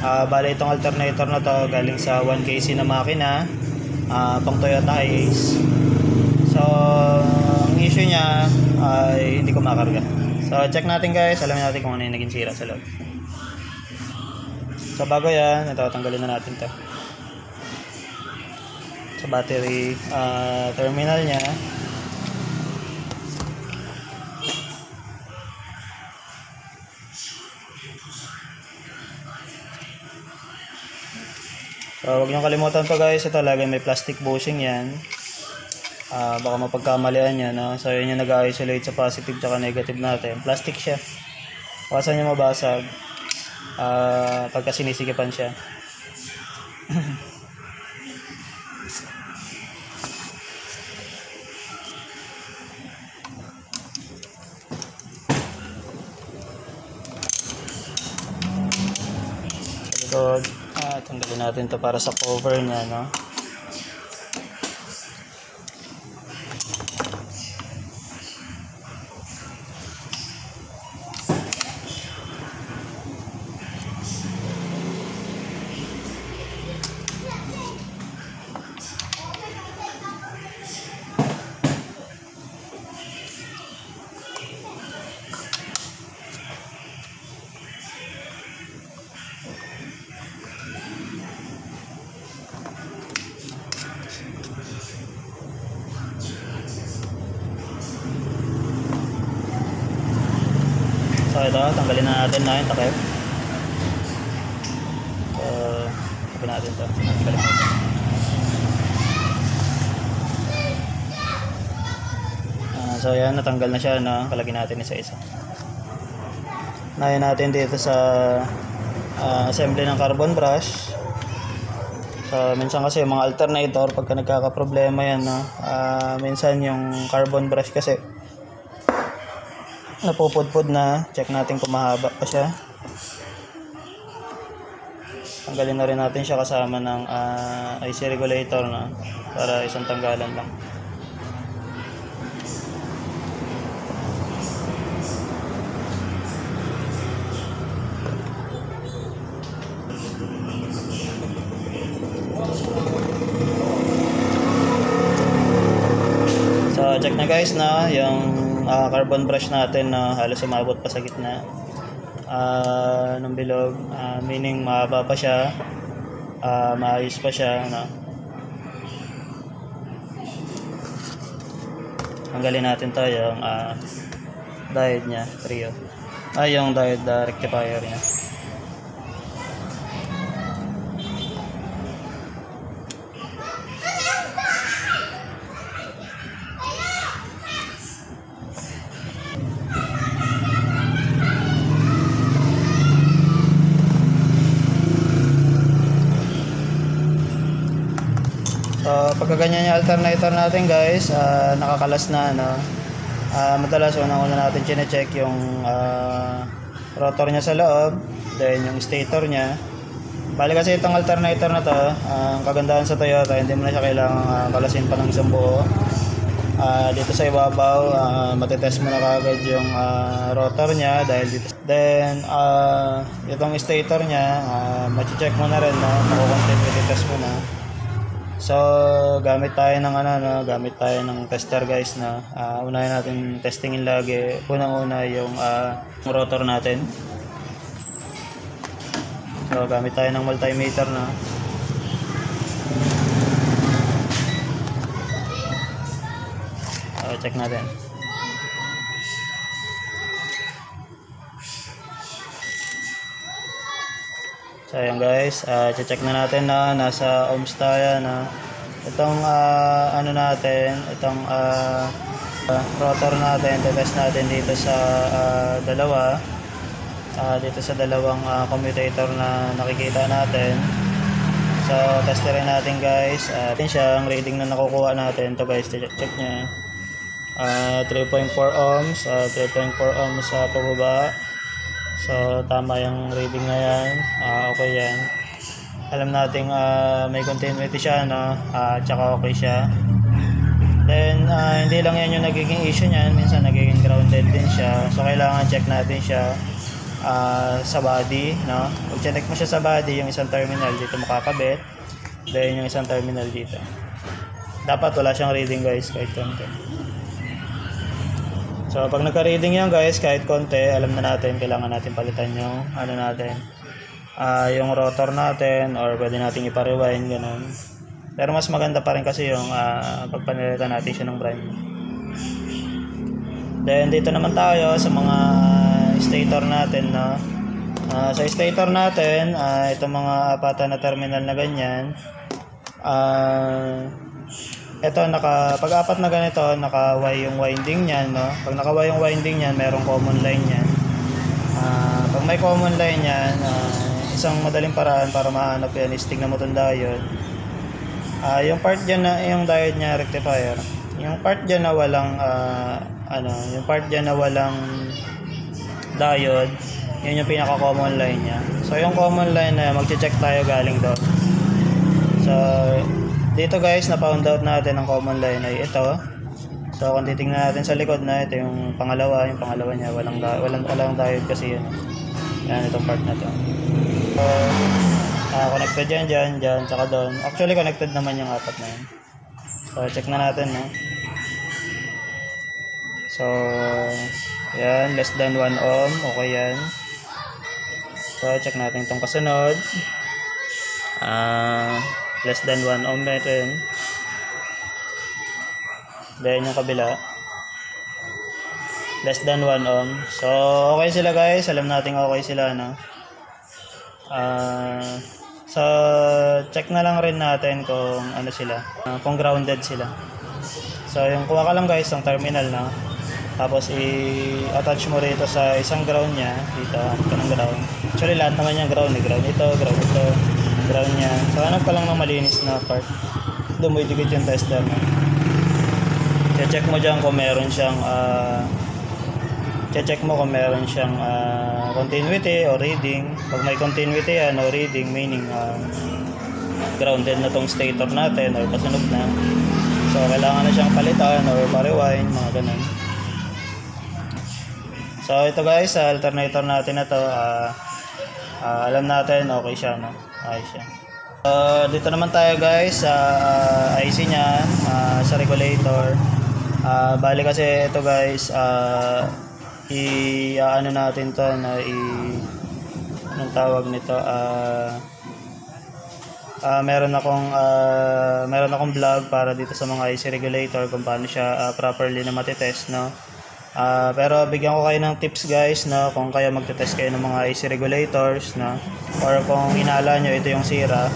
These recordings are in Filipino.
Ah, bali itong alternator na to galing sa 1kc na makina, ah, pang Toyota Ace. So, ang issue niya ay hindi ko makarga. So, check natin guys, alamin natin kung ano yung naging sira sa loob. So, bago yan, ito, tanggalin na natin to. Sa battery ah, terminal niya. So, huwag niyong kalimutan to guys. Ito, lagi may plastic bushing yan. Ah, baka mapagkamalian yan. No? So, yun yung nag-isolate sa positive tsaka negative natin. Plastic siya. Kawasan niya mabasag. Ah, pagka sinisigipan siya. natin to para sa cover niya, no? Ito, tanggalin na natin na yung takip. So, sabi natin to. Tanggalin natin. Ah, so yan, natanggal na siya. No? Kalagin natin isa-isa. Nahin natin dito sa ah, assembly ng carbon brush. So, minsan kasi yung mga alternator, pagka nagkakaproblema yan, no? Ah, minsan yung carbon brush kasi napupudpud na. Check natin kung mahaba pa siya. Tanggalin na rin natin siya kasama ng ah, IC regulator na para isang tanggalan lang. So check na guys na yung ah, carbon brush natin na halos umabot pa sa gitna ah, ng bilog. Ah, meaning mahaba pa siya. ah, maayos pa siya. Ano. Tanggalin natin to yung ah, diode niya, trio. Ay, yung diode ah, rectifier niya. So, pagka ganyan yung alternator natin guys, ah, nakakalas na, ano, Ah, madalas unang-una natin chine-check yung ah, rotor niya sa loob, then yung stator niya. Bali kasi itong alternator na to, ah, ang kagandahan sa Toyota, hindi mo na siya kailangang ah, kalasin pa ng isang buo. Ah, dito sa ibabaw, uh, matetest mo na kagad yung ah, rotor niya dahil dito. Then, ah, itong stator niya, uh, check mo na rin, no? Makukontent, test mo na. So, gamit tayo ng ano, no? gamit tayo ng tester guys na uh, unahin natin testingin lagi. Unang-una yung ah, rotor natin. So, gamit tayo ng multimeter na. So, check natin. So ayan guys, uh, check na natin na nasa ohms tayo na itong ah, ano natin, itong ah, ah, rotor natin, test natin dito sa ah, dalawa. Ah, dito sa dalawang ah, commutator na nakikita natin. So testerin natin guys. Uh, yun siya ang reading na nakukuha natin. to guys, check, check niya. Ah, 3.4 ohms, ah, 3.4 ohms sa pababa. So, tama yung reading na yan. Ah, okay yan. alam nating ah, may continuity siya no? Ah, tsaka okay siya. Then ah, hindi lang yan yung nagiging issue niyan. Minsan nagiging grounded din siya. So kailangan check natin siya ah, sa body no? Pag check mo siya sa body yung isang terminal dito makakabit. Then yung isang terminal dito. Dapat wala siyang reading guys kahit konti so pag nagka-reading yan guys kahit konti alam na natin kailangan natin palitan yung ano natin ah yung rotor natin or pwede natin ipa-rewind ganun. Pero mas maganda pa rin kasi yung ah, pagpanilitan natin siya ng brand. Then dito naman tayo sa mga stator natin no? Ah, sa stator natin ah, itong mga apata na terminal na ganyan ah ito naka pag apat na ganito naka Y yung winding niyan no? Pag naka Y yung winding niyan merong common line yan Ah, pag may common line yan ah, isang madaling paraan para mahanap yan is tignan mo itong diode. Ah, yung part dyan na yung diode niya rectifier. Yung part dyan na walang ah, ano yung part dyan na walang diode yun yung pinaka common line niya. So yung common line na magche-check tayo galing doon. So dito guys na found out natin ang common line ay ito. So kung titingnan natin sa likod na ito yung pangalawa. Yung pangalawa niya walang walang walang diode kasi yun. Yan itong part na to. So ah, connected yan dyan dyan tsaka doon. Actually connected naman yung apat na yun. So check na natin no? So yan less than 1 ohm. Okay yan. So check natin itong kasunod. Ah less than 1 ohm natin then yung kabila. Less than 1 ohm. So okay sila guys. Alam natin okay sila no? Ah so check na lang rin natin kung ano sila. Ah, kung grounded sila. So yung kuha ka lang guys ng terminal na tapos i-attach mo rito sa isang ground niya. Dito ito ng ground. Actually lahat naman yung ground eh. Ground ito ground ito ground niya. So hanap ka lang ng malinis na part? Doon mo idikit yung tester mo check mo dyan kung meron siyang ah, check mo kung meron siyang ah, continuity o reading. Pag may continuity yan o reading meaning ah, grounded na tong stator natin or pasunog na. So kailangan na siyang palitan or pa-rewind mga ganun. So ito guys, alternator natin na to, ah, ah, alam natin okay siya, no? Okay siya. So dito naman tayo guys sa ah, IC niya, ah, sa regulator. Ah, bali kasi ito guys, ah, i ano natin to na i anong tawag nito ah Ah, meron akong ah, meron akong vlog para dito sa mga IC regulator kung paano siya ah, properly na matitest no. Ah, pero bigyan ko kayo ng tips guys no kung kaya magte-test kayo ng mga IC regulators no or kung inala nyo ito yung sira.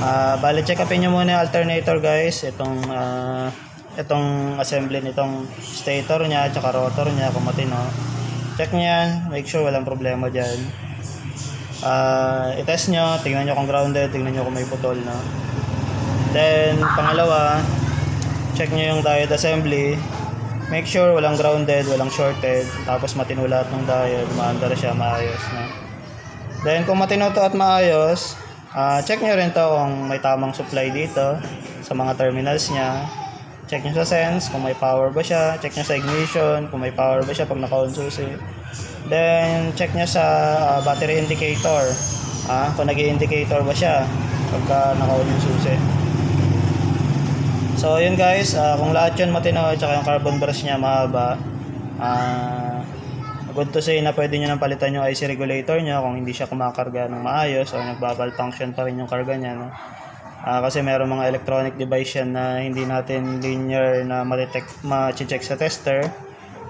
Ah, bali check upin nyo muna yung alternator guys, itong ah, itong assembly nitong stator niya at rotor niya kung matino. Check nyo yan, make sure walang problema diyan. Ah, i-test nyo, tingnan nyo kung grounded, tingnan nyo kung may putol, no? Then, pangalawa, check nyo yung diode assembly. Make sure walang grounded, walang shorted, tapos matino lahat ng diode, maandar siya, maayos, no? Then, kung matino to at maayos, ah, check nyo rin to kung may tamang supply dito sa mga terminals niya. Check nyo sa sense kung may power ba siya. Check nyo sa ignition kung may power ba siya pag naka-on susi. Then, check nyo sa ah, battery indicator. Ah, kung nag indicator ba siya pagka naka-on yung susi. So, yun guys. ah, kung lahat yun matino at saka yung carbon brush niya mahaba, ah, good to say na pwede nyo nang palitan yung IC regulator nyo kung hindi siya kumakarga ng maayos o nagbabal function pa rin yung karga niya. No? Ah, kasi meron mga electronic device yan na hindi natin linear na ma-check sa tester.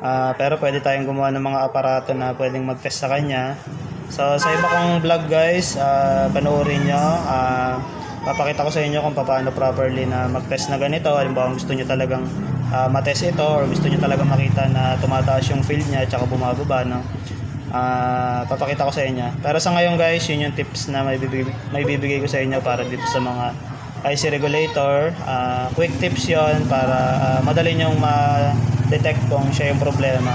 Ah, pero pwede tayong gumawa ng mga aparato na pwedeng mag-test sa kanya. So, sa iba kong vlog guys, ah, panoorin nyo. Ah, papakita ko sa inyo kung paano properly na mag-test na ganito. Halimbawa, gusto nyo talagang ah, matest ito or gusto nyo talagang makita na tumataas yung field niya at bumababa. No? Ah, papakita ko sa inyo. Pero sa ngayon guys, yun yung tips na may bibigay, may bibigay ko sa inyo para dito sa mga IC regulator. Ah, quick tips yon para ah, madali nyong ma-detect kung siya yung problema.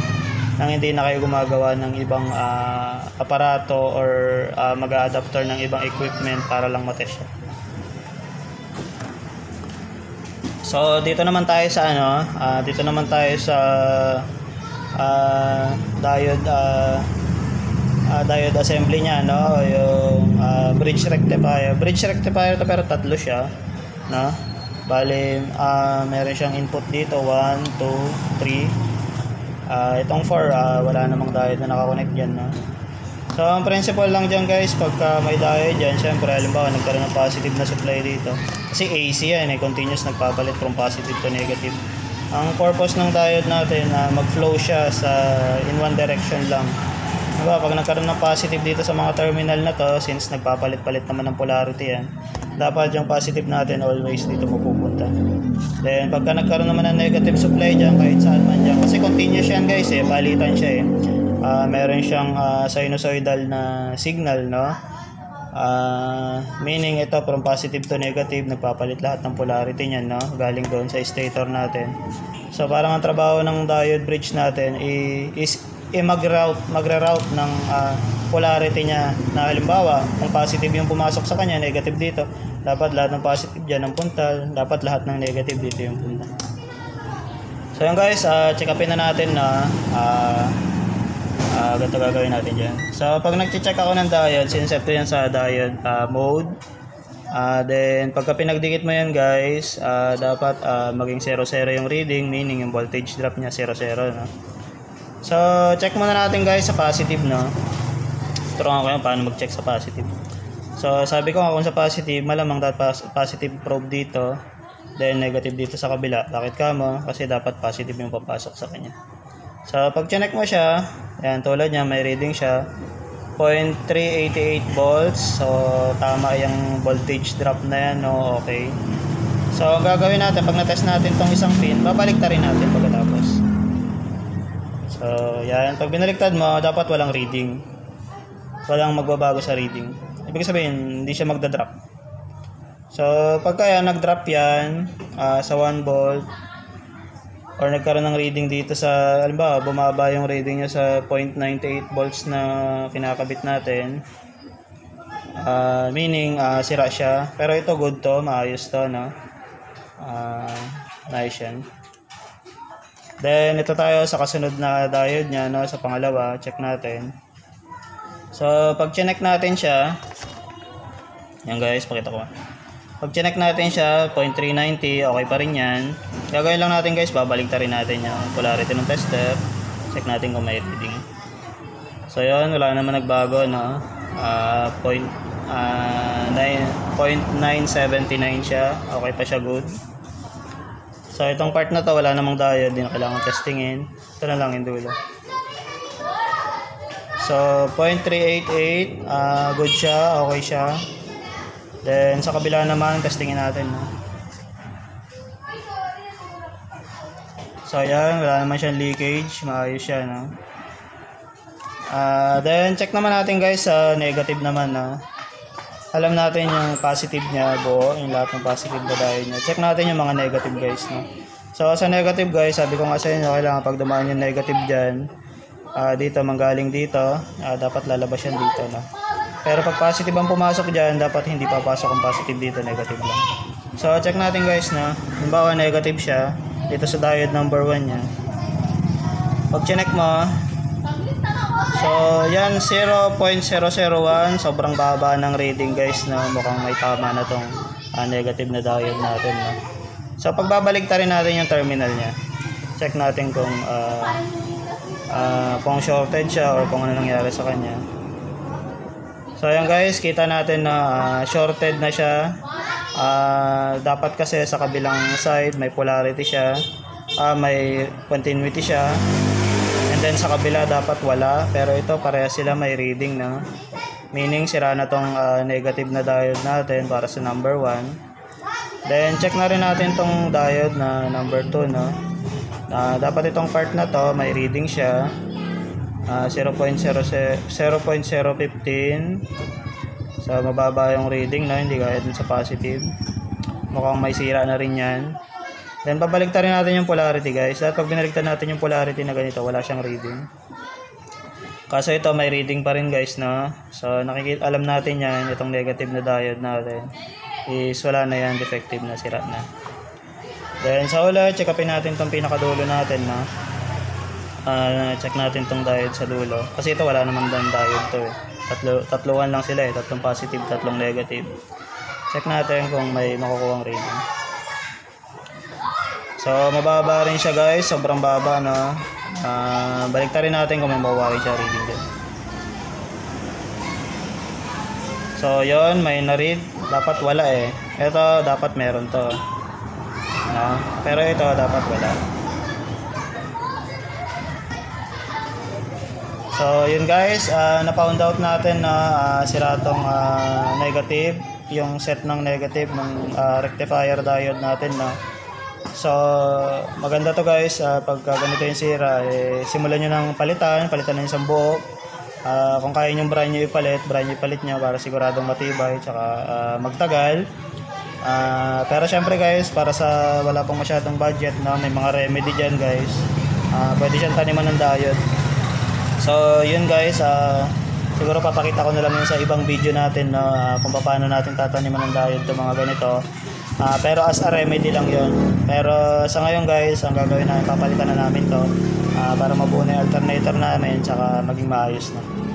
nang hindi na kayo gumagawa ng ibang ah, aparato or ah, mag-a-adapter ng ibang equipment para lang matest siya. So dito naman tayo sa ano, ah, dito naman tayo sa ah, diode ah, ah, diode assembly niya no, yung ah, bridge rectifier. Bridge rectifier to pero tatlo siya, no? Bale, ah, meron siyang input dito 1 2 3. Ah, itong 4 ah, wala namang diode na nakakonect diyan, no? So, ang principle lang dyan guys, pagka may diode dyan, syempre, halimbawa, nagkaroon ng positive na supply dito. Kasi AC yan, eh, continuous nagpapalit from positive to negative. Ang purpose ng diode natin, na mag-flow siya sa in one direction lang. Diba, pag nagkaroon ng positive dito sa mga terminal na to, since nagpapalit-palit naman ng polarity yan, dapat yung positive natin always dito mapupunta. Then, pagka nagkaroon naman ng negative supply dyan, kahit saan man dyan, kasi continuous yan guys eh, palitan siya eh. Ah, meron siyang ah, sinusoidal na signal, no? Ah, meaning ito from positive to negative, nagpapalit lahat ng polarity niyan, no? Galing doon sa stator natin. So parang ang trabaho ng diode bridge natin is i mag-route, magre-route ng ah, polarity niya na halimbawa, kung positive yung pumasok sa kanya, negative dito, dapat lahat ng positive diyan ang punta, dapat lahat ng negative dito yung punta. So yun guys, ah check upin na natin na ah Ah, ganito gagawin natin dyan. So, pag nag-check ako ng diode, sineset ko yan sa diode ah, mode. Ah, then, pagka pinagdikit mo yan guys, ah, dapat ah, maging 0-0 yung reading, meaning yung voltage drop niya 0-0. No? So, check muna natin guys sa positive. No? Turuan ko yan paano mag-check sa positive. So, sabi ko nga kung sa positive, malamang dapat positive probe dito. Then, negative dito sa kabila. Bakit ka mo? Kasi dapat positive yung papasok sa kanya. So, pag chinek mo siya, yan, tulad niya, may reading siya. 0.388 volts. So, tama yung voltage drop na yan, no? Okay. So, gagawin natin, pag na-test natin tong isang pin, babaliktad rin natin pagkatapos. So, yan. Pag binaliktad mo, dapat walang reading. Walang magbabago sa reading. Ibig sabihin, hindi siya magda-drop. So, pagka yan, nag-drop yan ah, sa 1 volt, or nagkaroon ng reading dito sa, halimbawa, bumaba yung reading niya sa 0.98 volts na kinakabit natin. Ah, meaning, ah, sira siya. Pero ito, good to, maayos to, no? Ah, nice yan. Then, ito tayo sa kasunod na diode niya, no? Sa pangalawa, check natin. So, pag check natin siya, yan guys, pakita ko. Pag chinek natin siya, 0.390, okay pa rin yan. Gagawin lang natin guys, babalik rin natin yung polarity ng tester. Check natin kung may reading. So yun, wala naman nagbago, no? Ah, point, ah, nine- 0.979 siya. Okay pa siya good. So itong part na to, wala namang diode, di na kailangan testingin. Ito na lang yung dulo. So 0.388, ah, good siya, okay siya. Then sa kabila naman, testingin natin. No? So ayan, wala naman siyang leakage, maayos siya. No? Ah, then check naman natin guys sa negative naman. No? Alam natin yung positive niya, buo, yung lahat ng positive na dahil niya. Check natin yung mga negative guys. No? So sa negative guys, sabi ko nga sa inyo, kailangan pag dumaan yung negative dyan, ah, dito, manggaling dito, ah, dapat lalabas yan dito. No? Pero pag positive ang pumasok dyan, dapat hindi papasok ang positive dito, negative lang. So, check natin guys na, halimbawa negative siya, dito sa diode number 1 niya. Pag chinek mo, so yan 0.001, sobrang baba ng reading guys na mukhang may tama na tong ah, negative na diode natin. No? So, pagbabalik rin natin yung terminal niya. Check natin kung ah, ah, kung shorted siya or kung ano nangyari sa kanya. So ayan guys, kita natin na ah, shorted na siya. Ah, dapat kasi sa kabilang side may polarity siya. Ah, may continuity siya. And then sa kabila dapat wala, pero ito pareha sila may reading na. Meaning sira na tong ah, negative na diode natin para sa number 1. Then check na rin natin tong diode na number 2 no. Ah, dapat itong part na to may reading siya. Ah, 0.0 0.015 so mababa yung reading no hindi gaya dun sa positive mukhang may sira na rin yan then babalik rin natin yung polarity guys at pag binaligtad natin yung polarity na ganito wala siyang reading Kaso ito may reading pa rin guys no. So nakikita alam natin yan itong negative na diode natin is wala na yan defective na sira na. Then sa ula check upin natin tong pinakadulo natin no. Ah, check natin tong diode sa dulo kasi ito wala naman dan diode to eh. Tatlo tatluan lang sila eh, tatlong positive, tatlong negative. Check natin kung may makukuhang reading. So mababa rin siya guys, sobrang baba no. Ah, balik rin natin kung may mawawi siya reading din. So, yon may na-read. Dapat wala eh. Ito, dapat meron to. No? Pero ito, dapat wala. So, yun guys. ah, na-found out natin na ah, sira tong ah, negative. Yung set ng negative ng ah, rectifier diode natin. No? So, maganda to guys. ah, pagka ganito yung sira, eh, simulan nyo ng palitan. Palitan ng isang buo. Ah, kung kaya nyo brand nyo ipalit, brand nyo ipalit nyo para siguradong matibay tsaka ah, magtagal. Ah, pero syempre guys, para sa wala pong masyadong budget na may mga remedy dyan guys. Ah, pwede siyang taniman ng diode. So, yun guys, ah, siguro papakita ko na lang yun sa ibang video natin no, ah, kung paano natin tataniman ng diode to mga ganito. Ah, pero as a remedy lang yun. Pero sa ngayon guys, ang gagawin namin, papalitan na namin to ah, para mabuo na yung alternator namin tsaka maging maayos na.